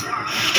Yeah.